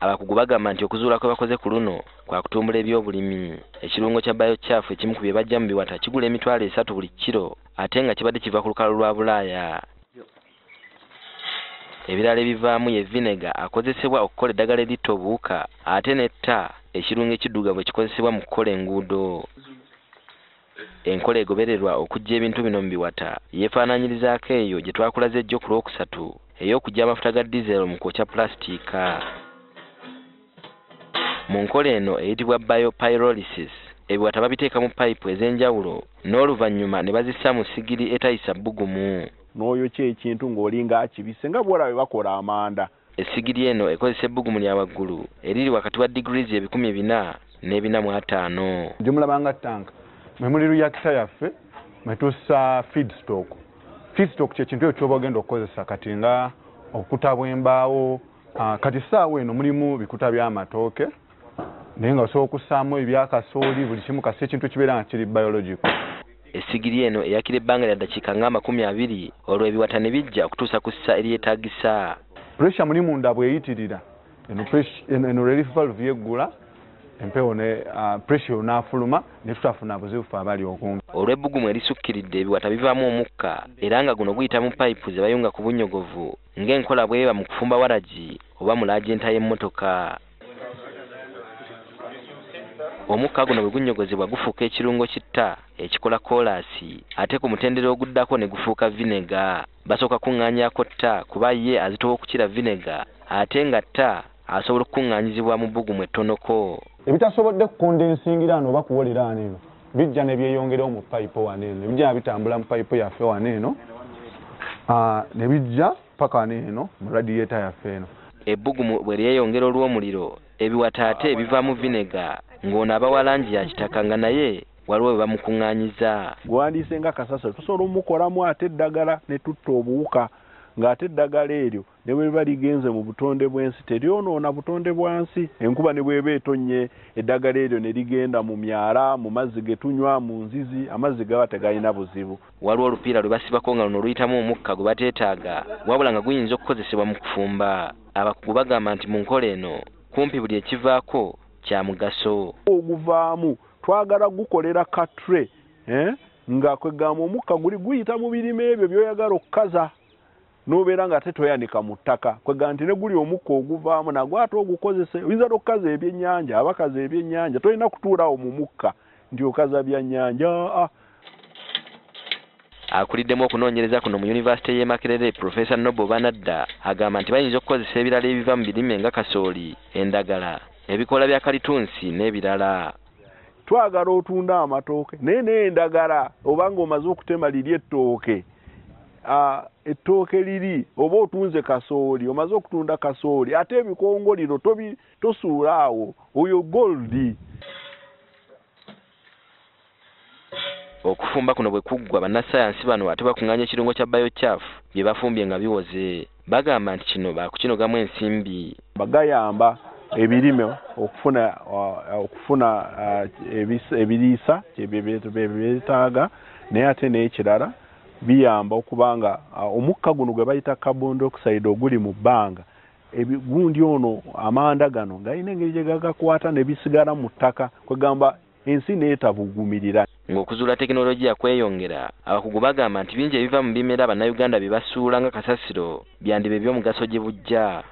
abakugu bagamba nti okuzuula kwe bakoze ku luno kwa kutumbula ebyobulimi. Ekirungo kya bayokyafu ekimu ku bye bajja mu biwata kigula emitwalo esatu buli kiro ate nga kibadde kiva ku lukalu lwa bulaaya. Ebirala ebivaamu ye vinega akozesebwa okukola eddagala eritta obuwuka ate netta ekirungo ekiddugavu ekikozesebwa mu kukola enguudo. Enkola egobererwa okuggya ebintu bino mu biwata. Yeefaananyirizaako eyo gye twakulaze ejjo ku lwokusatu ey'okuggya amafuta ga dizero mu kwokya pulasitiika mu nkola eno eyitibwa biopyrolysis ebiwata babiteeka mu payipu ez'enjawulo n'oluvannyuma ne bazissa mu sigiri etayisa bbugumu. N'oyokya ekintu ng'olinga akibise nga bwolaba bwe bakola amanda? Essigiri eno ekozesa ebbugumu lya waggulu eriri wakati wa digrees ebikumi bina n'ebina mu ataano. Gyemulabanga tanka mwe muli reacta yaffe mwe tussa feedstock. Feedstock kyekintu ekyo kyoba ogenda okukozesa kati nga okukuta bw'embaawo ah, kati saawa eno mulimu bikuta by'amatooke naye nga osobola okussaamu ebyakasooli buli kimu kasi ekintu kibeera nga kiri biological. Essigiri eno eyakira ebbanga lya ddakiika nga amakumi abiri olwo ebiwata ne bijja okutuusa ku ssa eryetaagisa. Pressure muli munda bweyitirira eno relief valve yeggula empewo ne ah, pressure n'afuluma ne tutafuna buzibu fe abali okumpi. Olw'ebbugumu erisukkiridde ebiwata bivaamu omukka era nga guno guyita mu payipu ze bayunga ku bunnyogovu ng'enkola bweba mu kufumba waragi oba mu laajenta y'emmotoka omukka guno bwe gunnyogozebwa gufuuka ekirungo kitta ekikola koolaasi ate ku mutendera oguddako ne gufuuka vinega. Basooka kuŋŋaanyako tta kuba ye azitowa okukira vinega ate nga tta asobola okukuŋŋaanyizibwa mu bbugumu ettonoko ebitasobodde kukondensingira ano oba kuwolera wano eno bijja ne byeyongerawo mu payipo wano eno ne bijja bitambula mu payipo yaffe wano eno Ah, ne bijja paka wano eno mu radiata yaffe eno. Ebbugumu bwe lyeyongera olw'omuliro ebiwata ate ebivaamu vinega ng'ono abawa langi ya kitaka nga naye waliwo bwe bamukuŋŋaanyiza. Gwandiise nga kasasiro tusobola omukolamu ate eddagala ne tutta obuwuka ng'ate eddagala eryo ne bwe liba ligenze mu butonde bw'ensi teryonoona butonde bwa nsi enkuba ne bweba etonnye eddagala eryo ne ligenda mu myala mu mazzi ge tunywa mu nzizi amazzi gaba tegalina buzibu. Waliwo olupiira lwe basibako nga luno luyitamu omukka gwe bateetaaga wabula nga guyinza okukozesebwa mu kufumba. Abakugu bagamba nti mu nkola eno kumpi buli ekivaako kya mugaso. oguvaamu twagala gukolera katre eh? nga kwegamba omukka guli guyita mu birime ebyo byoyagala okukaza n'obeera nga ate toyanika mu ttaka. Kwegamba nti ne guli omukka oguvaamu nagwo ate ogukozese oyinza n'okukaza ebyennyanja abakaza ebyennyanja tolina kutuulawo mu mukka nti okaza byannyanja aa akuliddemu okunoonyereza kuno mu yunivasite y'e makerere profesa nobo banadda agamba nti bayinza okukozesa ebirala ebiva mu birime nga kasooli endagala ebikoola bya kalitunsi n'ebirala. Twagala otunda amatooke naye n'endagala oba ng'omaze okutema liri ettooke ettooke liri oba otunze kasooli omaze okutunda kasooli ate ebikongoliro tosuula awo oyo goldi okufumba kuno bwe kuggwa bannasayansi bano ate bakuŋŋaanya ekirungo kya bayokyafu bye bafumbye nga biwoze bagamba nti kino baakukinogamu ensimbi. Bagayamba ebirime okufuna ah, okufuna ebis- ebiriisa byetaaga naye ate n'ekirala biyamba okuba nga ah, omukka guno gwe bayita carbon dioxide oguli mu bbanga gundi ono amanda gano galina engeri gye gagakwata ne bisigala mu ttaka kwegamba ensi neetabugumirira ng'okuzuula tekinologiya kweyongera abakugu bagamba nti bingi ebiva mu bimera bannayuganda bye basuula nga kasasiro byandiba eby'omugaso gye bujja